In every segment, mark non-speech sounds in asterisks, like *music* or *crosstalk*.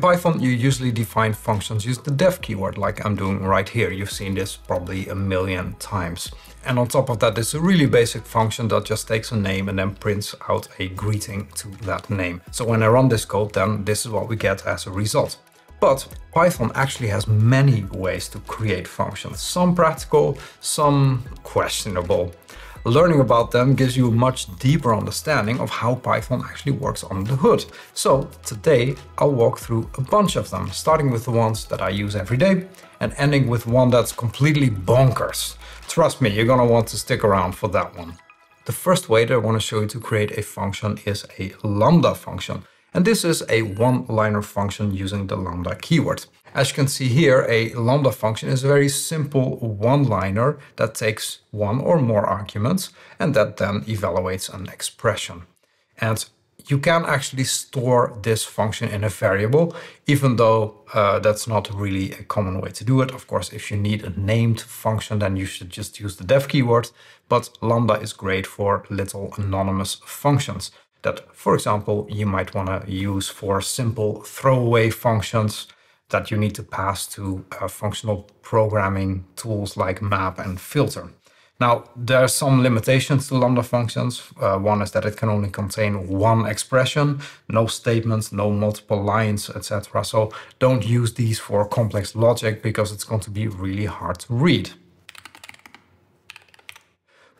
In Python, you usually define functions using the def keyword, like I'm doing right here. You've seen this probably a million times. And on top of that, it's a really basic function that just takes a name and then prints out a greeting to that name. So when I run this code, then this is what we get as a result. But Python actually has many ways to create functions, some practical, some questionable. Learning about them gives you a much deeper understanding of how Python actually works on the hood. So today I'll walk through a bunch of them, starting with the ones that I use every day and ending with one that's completely bonkers. Trust me, you're gonna want to stick around for that one. The first way that I want to show you to create a function is a lambda function. And this is a one-liner function using the lambda keyword. As you can see here, a lambda function is a very simple one-liner that takes one or more arguments and that then evaluates an expression. And you can actually store this function in a variable, even though uh, that's not really a common way to do it. Of course, if you need a named function, then you should just use the def keyword. But lambda is great for little anonymous functions that, for example, you might want to use for simple throwaway functions that you need to pass to uh, functional programming tools like map and filter. Now, there are some limitations to Lambda functions. Uh, one is that it can only contain one expression, no statements, no multiple lines, etc. So don't use these for complex logic because it's going to be really hard to read.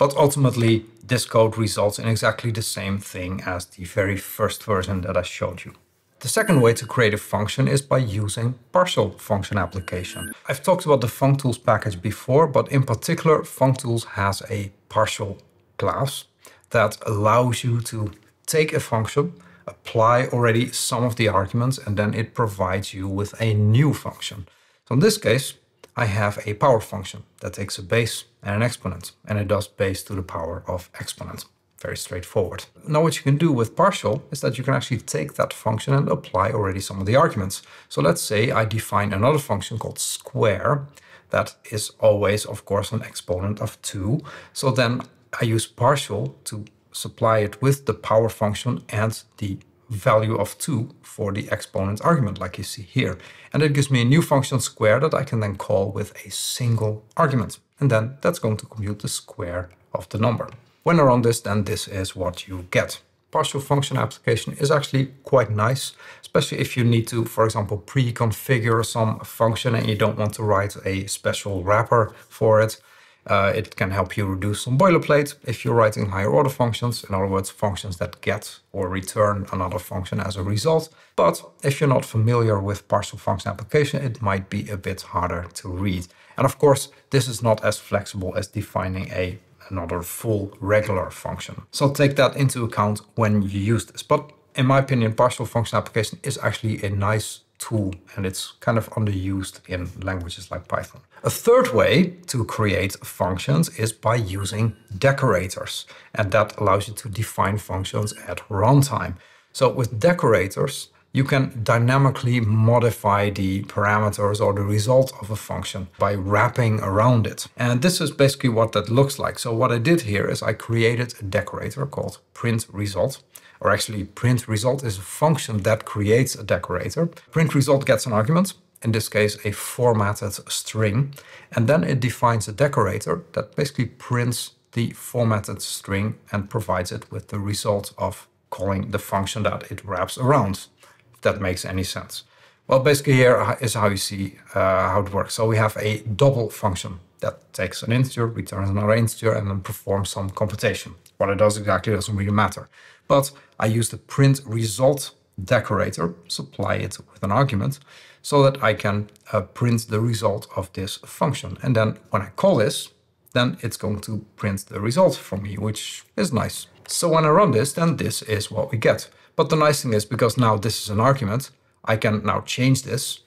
But ultimately, this code results in exactly the same thing as the very first version that I showed you. The second way to create a function is by using partial function application. I've talked about the functools package before, but in particular, functools has a partial class that allows you to take a function, apply already some of the arguments, and then it provides you with a new function. So in this case, I have a power function that takes a base and an exponent, and it does base to the power of exponent. Very straightforward. Now what you can do with partial is that you can actually take that function and apply already some of the arguments. So let's say I define another function called square that is always, of course, an exponent of 2. So then I use partial to supply it with the power function and the value of 2 for the exponent argument, like you see here. And it gives me a new function square that I can then call with a single argument. And then that's going to compute the square of the number. When I run this, then this is what you get. Partial function application is actually quite nice, especially if you need to, for example, pre-configure some function and you don't want to write a special wrapper for it. Uh, it can help you reduce some boilerplate if you're writing higher order functions, in other words, functions that get or return another function as a result. But if you're not familiar with partial function application, it might be a bit harder to read. And of course, this is not as flexible as defining a another full regular function. So take that into account when you use this. But in my opinion, partial function application is actually a nice tool and it's kind of underused in languages like Python. A third way to create functions is by using decorators and that allows you to define functions at runtime. So with decorators, you can dynamically modify the parameters or the result of a function by wrapping around it. And this is basically what that looks like. So what I did here is I created a decorator called print result or actually print result is a function that creates a decorator. Print result gets an argument, in this case a formatted string, and then it defines a decorator that basically prints the formatted string and provides it with the result of calling the function that it wraps around, if that makes any sense. Well, basically here is how you see uh, how it works. So we have a double function that takes an integer, returns another integer, and then performs some computation. What it does exactly doesn't really matter. But I use the print result decorator, supply it with an argument, so that I can uh, print the result of this function. And then when I call this, then it's going to print the result for me, which is nice. So when I run this, then this is what we get. But the nice thing is, because now this is an argument, I can now change this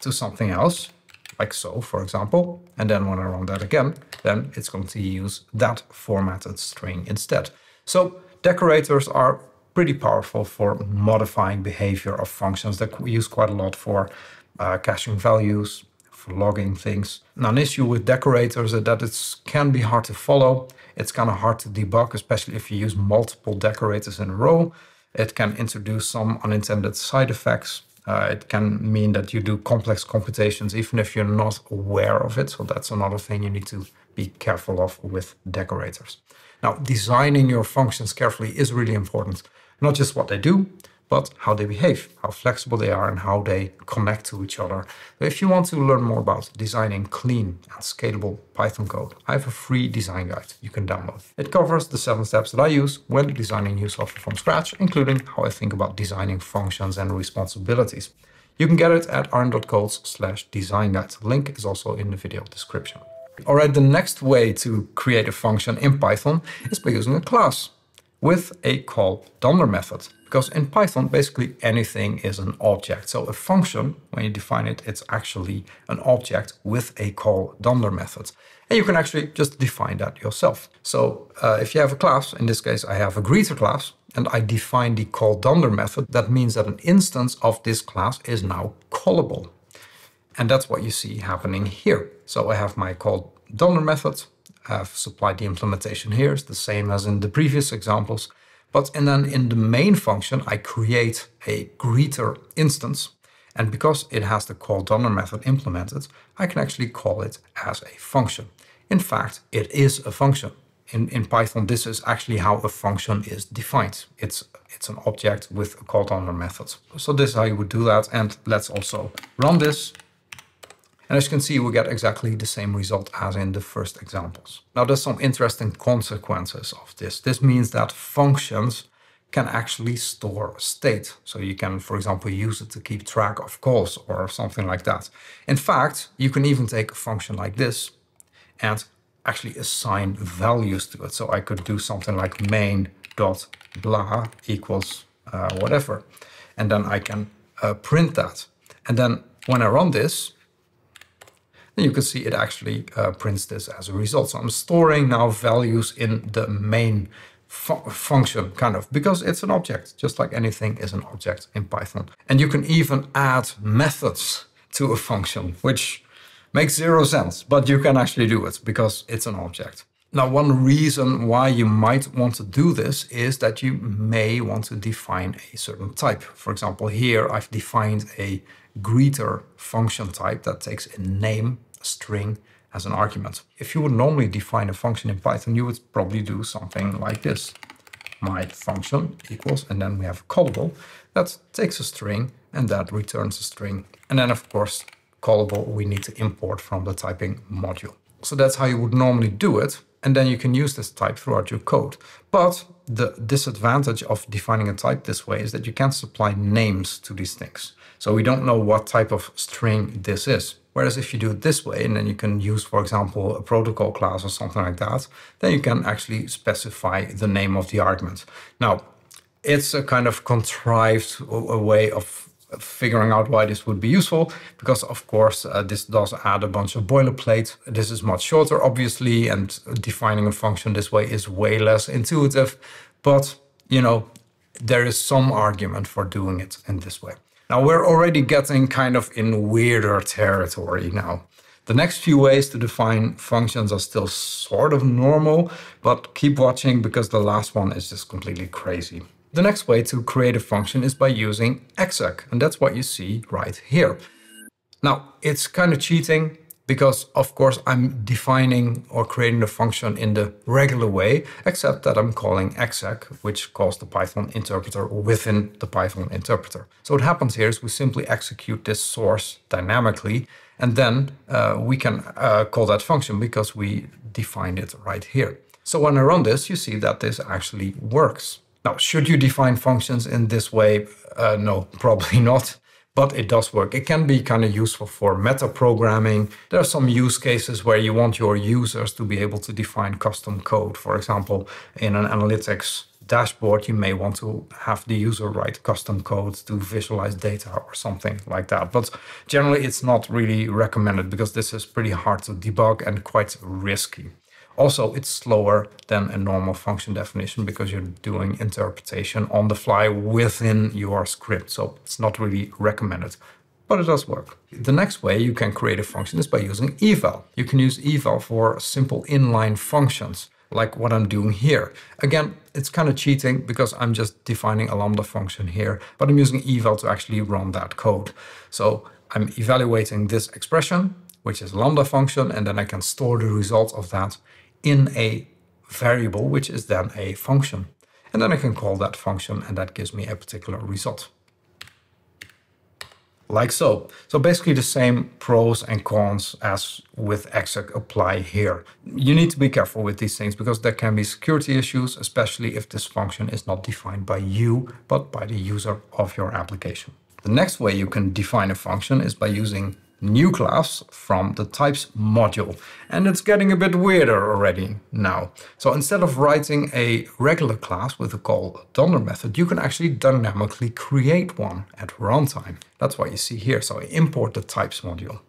to something else, like so, for example. And then when I run that again, then it's going to use that formatted string instead. So decorators are pretty powerful for modifying behavior of functions that we use quite a lot for uh, caching values, for logging things. Now, an issue with decorators is that it can be hard to follow. It's kind of hard to debug, especially if you use multiple decorators in a row. It can introduce some unintended side effects. Uh, it can mean that you do complex computations even if you're not aware of it. So that's another thing you need to be careful of with decorators. Now, designing your functions carefully is really important. Not just what they do, but how they behave, how flexible they are, and how they connect to each other. If you want to learn more about designing clean and scalable Python code, I have a free design guide you can download. It covers the seven steps that I use when designing new software from scratch, including how I think about designing functions and responsibilities. You can get it at arjan.codes slash design guide. Link is also in the video description. All right, the next way to create a function in Python is by using a class with a call dunder method. Because in Python, basically anything is an object. So a function, when you define it, it's actually an object with a call dunder method. And you can actually just define that yourself. So uh, if you have a class, in this case, I have a greeter class, and I define the call dunder method, that means that an instance of this class is now callable. And that's what you see happening here. So I have my call dunder method, I've supplied the implementation here. It's the same as in the previous examples. But and then in the main function, I create a greeter instance. And because it has the call dunder method implemented, I can actually call it as a function. In fact, it is a function. In, in Python, this is actually how a function is defined. It's, it's an object with a call dunder method. So this is how you would do that. And let's also run this and as you can see, we get exactly the same result as in the first examples. Now there's some interesting consequences of this. This means that functions can actually store state. So you can, for example, use it to keep track of calls or something like that. In fact, you can even take a function like this and actually assign values to it. So I could do something like main dot blah equals uh, whatever. And then I can uh, print that. And then when I run this, then you can see it actually uh, prints this as a result. So I'm storing now values in the main fu function, kind of, because it's an object, just like anything is an object in Python. And you can even add methods to a function, which makes zero sense, but you can actually do it because it's an object. Now, one reason why you might want to do this is that you may want to define a certain type. For example, here I've defined a greeter function type that takes a name string as an argument. If you would normally define a function in Python, you would probably do something like this. My function equals, and then we have callable. That takes a string and that returns a string. And then of course, callable we need to import from the typing module. So that's how you would normally do it. And then you can use this type throughout your code. But the disadvantage of defining a type this way is that you can't supply names to these things. So we don't know what type of string this is. Whereas if you do it this way, and then you can use, for example, a protocol class or something like that, then you can actually specify the name of the argument. Now, it's a kind of contrived way of figuring out why this would be useful, because of course uh, this does add a bunch of boilerplate. This is much shorter, obviously, and defining a function this way is way less intuitive, but you know, there is some argument for doing it in this way. Now we're already getting kind of in weirder territory now. The next few ways to define functions are still sort of normal, but keep watching because the last one is just completely crazy. The next way to create a function is by using exec, and that's what you see right here. Now, it's kind of cheating because of course I'm defining or creating the function in the regular way, except that I'm calling exec, which calls the Python interpreter within the Python interpreter. So what happens here is we simply execute this source dynamically, and then uh, we can uh, call that function because we defined it right here. So when I run this, you see that this actually works. Now, should you define functions in this way? Uh, no, *laughs* probably not but it does work. It can be kind of useful for meta programming. There are some use cases where you want your users to be able to define custom code. For example, in an analytics dashboard, you may want to have the user write custom code to visualize data or something like that. But generally, it's not really recommended because this is pretty hard to debug and quite risky. Also, it's slower than a normal function definition because you're doing interpretation on the fly within your script. So it's not really recommended, but it does work. The next way you can create a function is by using eval. You can use eval for simple inline functions. like what I'm doing here. Again, it's kind of cheating because I'm just defining a lambda function here, but I'm using eval to actually run that code. So I'm evaluating this expression, which is a lambda function, and then I can store the result of that in a variable, which is then a function. And then I can call that function and that gives me a particular result like so. So basically the same pros and cons as with exec apply here. You need to be careful with these things because there can be security issues, especially if this function is not defined by you, but by the user of your application. The next way you can define a function is by using new class from the types module. And it's getting a bit weirder already now. So instead of writing a regular class with a call dunder method, you can actually dynamically create one at runtime. That's what you see here. So I import the types module.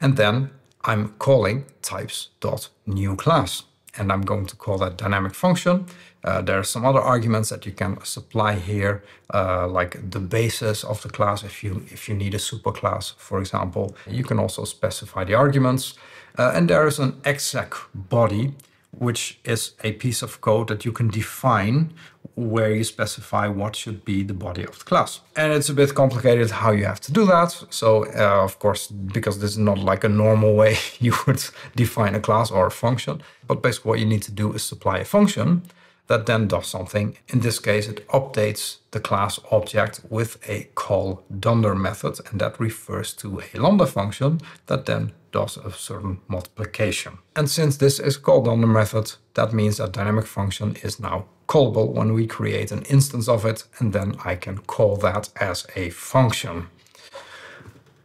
And then I'm calling types.new_class and I'm going to call that dynamic function. Uh, there are some other arguments that you can supply here, uh, like the basis of the class if you if you need a superclass, for example. You can also specify the arguments. Uh, and there is an exec body, which is a piece of code that you can define where you specify what should be the body of the class. And it's a bit complicated how you have to do that. So uh, of course, because this is not like a normal way *laughs* you would define a class or a function, but basically what you need to do is supply a function that then does something. In this case, it updates the class object with a call dunder method, and that refers to a lambda function that then does a certain multiplication. And since this is call dunder method, that means that dynamic function is now callable when we create an instance of it, and then I can call that as a function.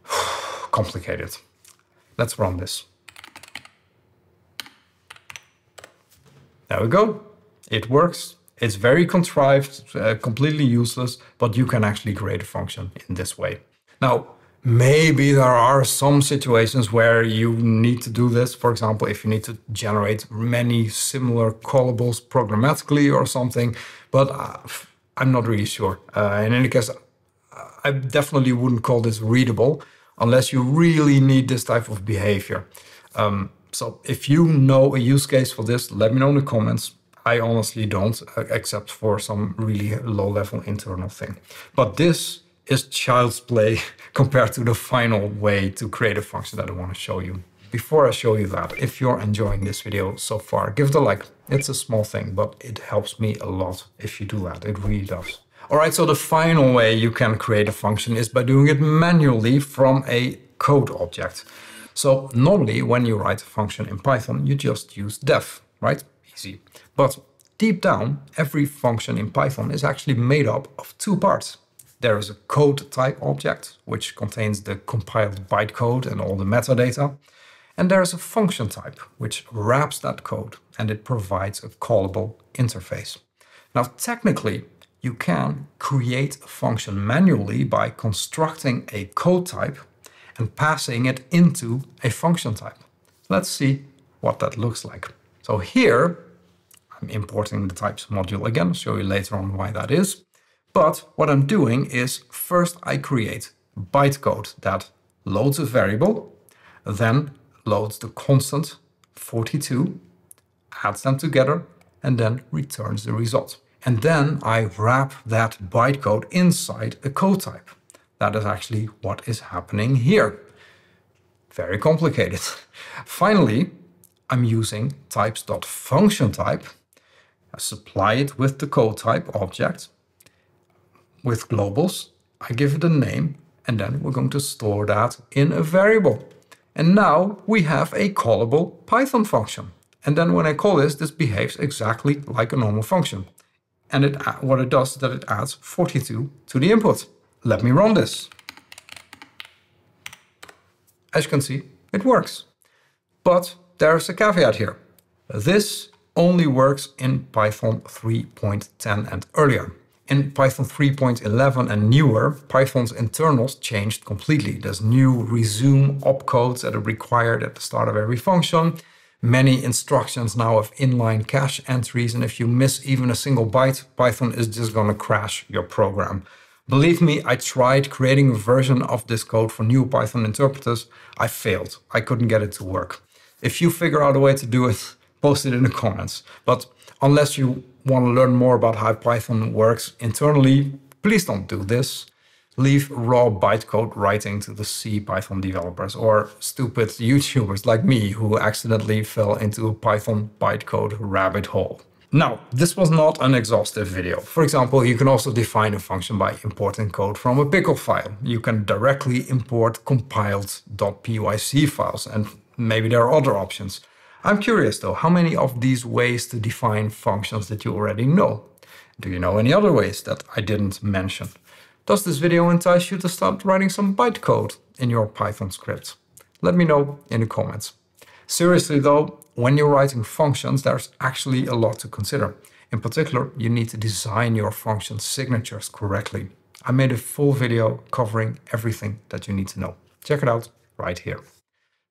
*sighs* Complicated. Let's run this. There we go. It works. It's very contrived, uh, completely useless, but you can actually create a function in this way. Now, maybe there are some situations where you need to do this. For example, if you need to generate many similar callables programmatically or something, but uh, I'm not really sure. Uh, in any case, I definitely wouldn't call this readable unless you really need this type of behavior. Um, so if you know a use case for this, let me know in the comments. I honestly don't, uh, except for some really low level internal thing. But this is child's play *laughs* compared to the final way to create a function that I want to show you. Before I show you that, if you're enjoying this video so far, give it a like. It's a small thing, but it helps me a lot if you do that. It really does. All right, so the final way you can create a function is by doing it manually from a code object. So normally when you write a function in Python, you just use def, right? Easy. But deep down, every function in Python is actually made up of two parts. There is a code type object, which contains the compiled bytecode and all the metadata. And there is a function type, which wraps that code and it provides a callable interface. Now, technically, you can create a function manually by constructing a code type and passing it into a function type. Let's see what that looks like. So here, I'm importing the types module again, I'll show you later on why that is. But what I'm doing is first I create bytecode that loads a variable, then loads the constant 42, adds them together, and then returns the result. And then I wrap that bytecode inside a code type. That is actually what is happening here. Very complicated. *laughs* Finally, I'm using types.functionType. I supply it with the code type object with globals. I give it a name and then we're going to store that in a variable. And now we have a callable Python function. And then when I call this, this behaves exactly like a normal function. And it, what it does is that it adds 42 to the input. Let me run this. As you can see, it works. But there's a caveat here. This only works in Python 3.10 and earlier. In Python 3.11 and newer, Python's internals changed completely. There's new resume opcodes that are required at the start of every function. Many instructions now have inline cache entries, and if you miss even a single byte, Python is just going to crash your program. Believe me, I tried creating a version of this code for new Python interpreters. I failed. I couldn't get it to work. If you figure out a way to do it, post it in the comments. But unless you want to learn more about how Python works internally, please don't do this. Leave raw bytecode writing to the CPython developers or stupid *laughs* YouTubers like me who accidentally fell into a Python bytecode rabbit hole. Now, this was not an exhaustive video. For example, you can also define a function by importing code from a pickle file. You can directly import compiled.pyc files, and maybe there are other options. I'm curious though, how many of these ways to define functions that you already know? Do you know any other ways that I didn't mention? Does this video entice you to start writing some bytecode in your Python script? Let me know in the comments. Seriously though, when you're writing functions, there's actually a lot to consider. In particular, you need to design your function signatures correctly. I made a full video covering everything that you need to know. Check it out right here.